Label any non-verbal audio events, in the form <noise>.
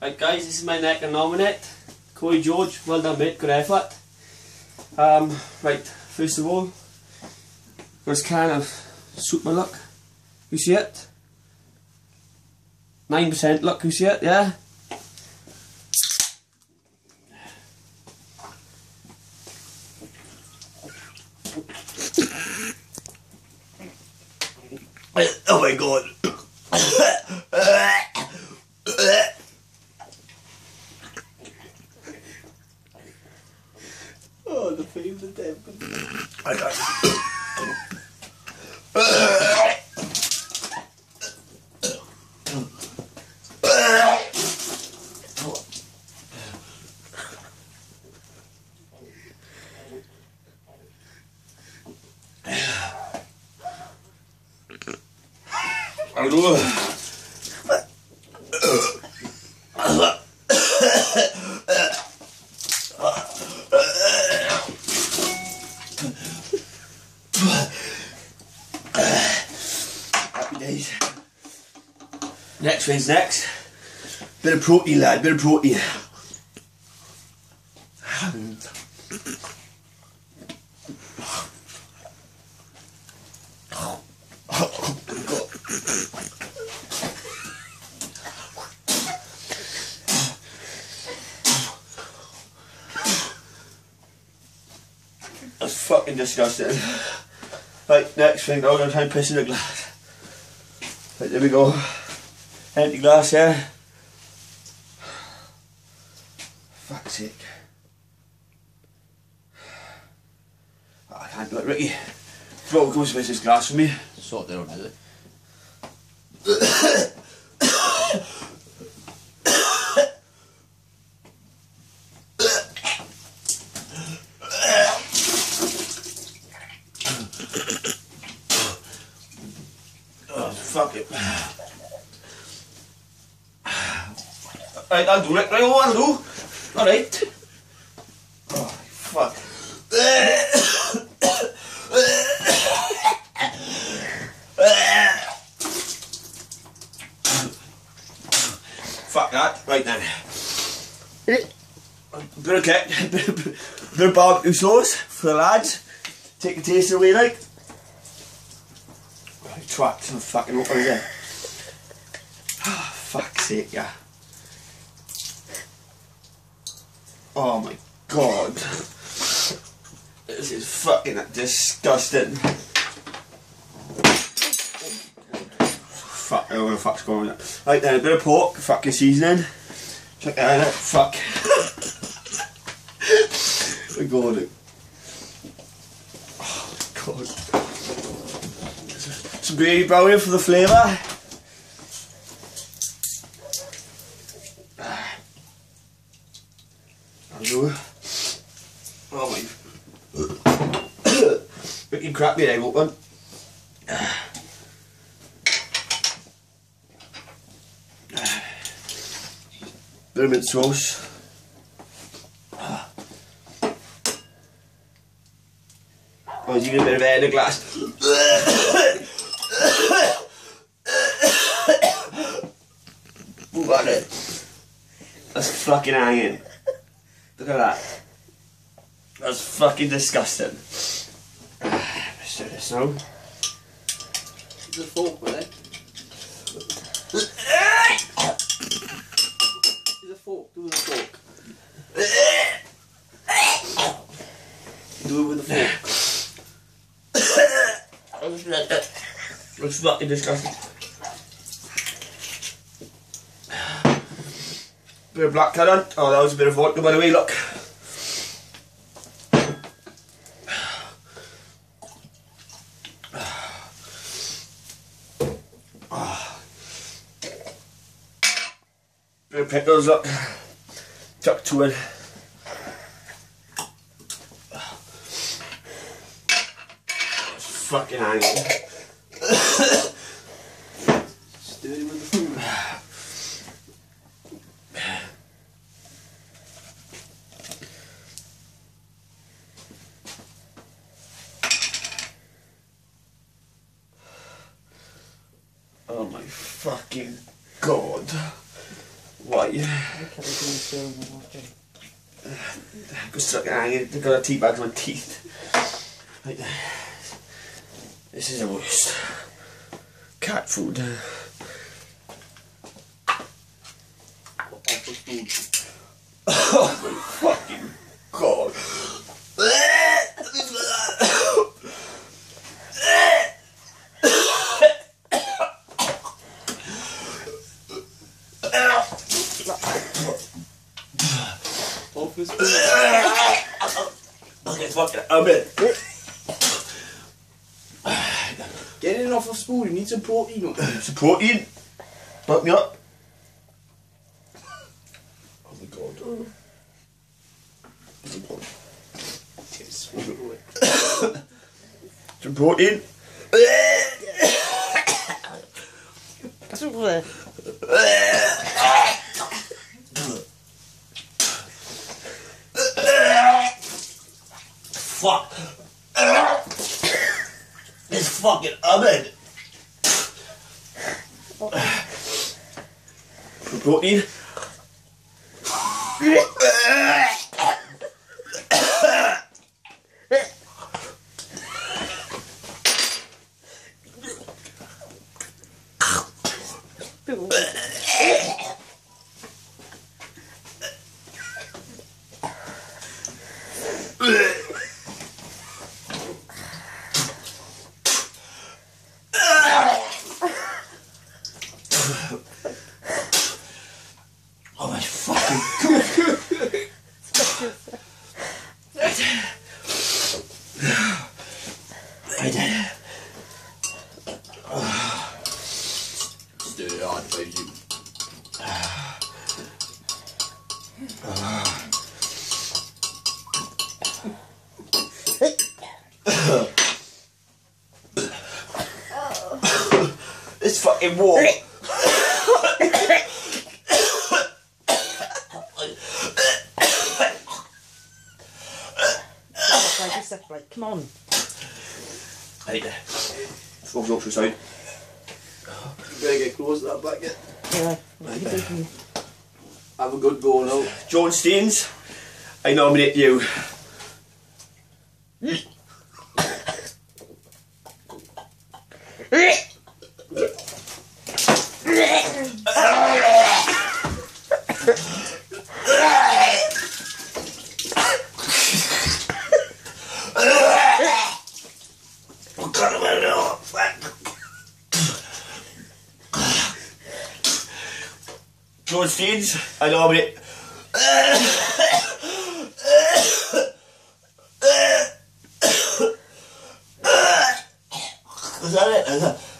Right guys, this is my neck and nominate. Corey George, well done mate, good effort. Um, right, first of all, let's kind of my luck. You see it? 9% luck, you see it, yeah? <coughs> Oh my god. Oh, the fame the devil. I got Aduh. Happy days. Next next. Bit of protein, lad. Bit of protein. That's fucking disgusting. Right, next thing, I'm gonna try and piss in the glass. Right, there we go. Empty glass, yeah? Fuck's sake. Oh, I can't do it, Ricky. Throw goes with this glass for me. Sort that out, is it? <coughs> Oh, fuck it. Right, I'll do it. Right, oh, I'll do. Alright. Oh, fuck. fuck that. Right then. Bit of ketchup, bit of, barbecue sauce for the lads. Take the taste away, like. Oh, twat, some fucking open again. Oh, fuck's sake, yeah. Oh my god. This is fucking disgusting. Fuck, what the fuck's going on. Right then, a bit of pork, fucking seasoning. Check that out, fuck. <laughs> my god. Oh god. Some gravy brownie for the flavour. I'll do it. Oh my. Ricky crap me egg open. Bit of mint sauce. Oh, you get a bit of air in the glass. Move on it. That's fucking hanging. Look at that. That's fucking disgusting. Let's do this now. The fork with it. Use a fork. Do it with a fork. Do it with a fork. That's fucking disgusting. Bit of black currant. Oh, that was a bit of vodka by the way, look. Bit of pickles, look. Chuck two in. Fucking. Stir it with the food. Oh my fucking god. Why? I can't do so much. Go stuck hanging. They've got a tea bag in my teeth. Right. This is the worst. Cat food. Awful food. <laughs> Oh my fucking god. Awful food. Okay, fucking I'm in. Get it off a spoon. You need some protein. Some protein. Buck me up. Oh my god. Some protein. Super. Fuck. It's fucking oven. Some protein. <laughs> Oh my fucking I did. Stay on, baby. It's fucking warm. Like this stuff, like, come on. Right there. Smoke's Yorkshire side. You better get close to that bucket. Yeah. What you? Have a good go now. John Staines, I nominate you. What kind of a no? John Staines, I. Was it?